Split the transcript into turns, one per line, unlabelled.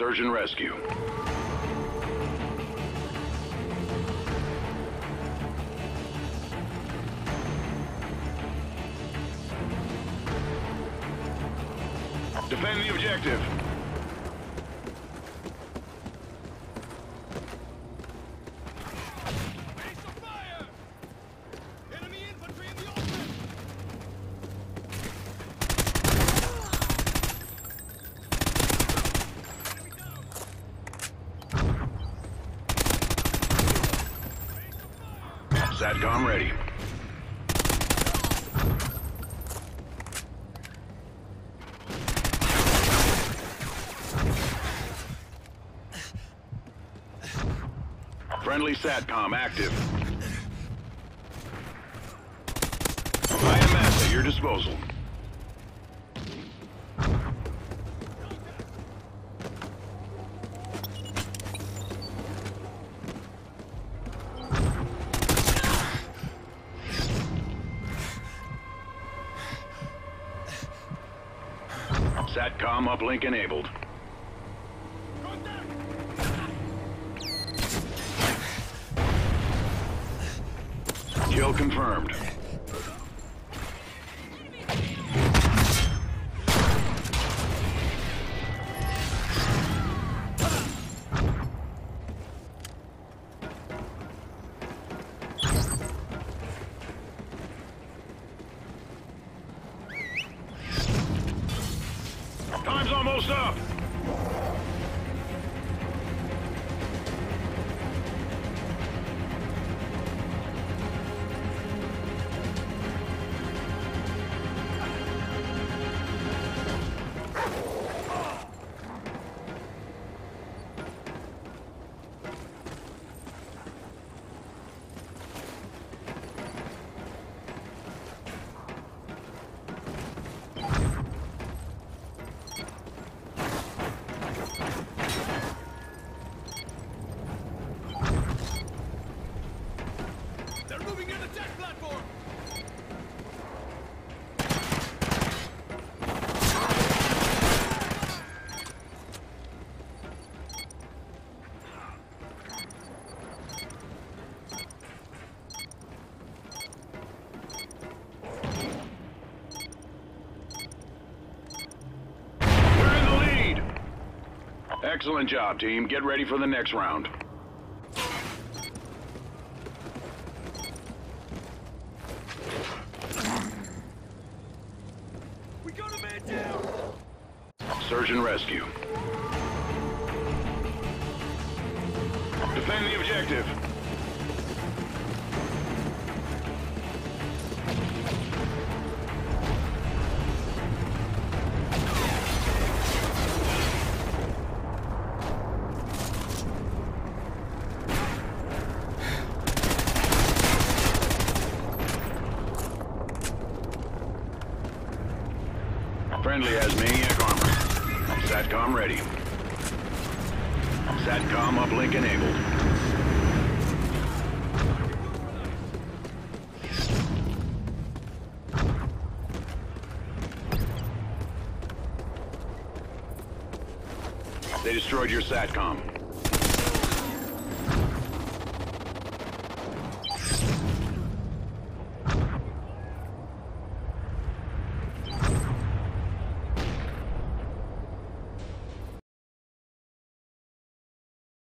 Search and rescue. Defend the objective. SATCOM ready. Friendly SATCOM active. IMS at your disposal. SATCOM uplink enabled. Kill confirmed. Almost up. Excellent job, team. Get ready for the next round.
We got a man down!
Search and rescue. Defend the objective. Friendly has maniac armor. SATCOM ready. SATCOM uplink enabled. They destroyed your SATCOM.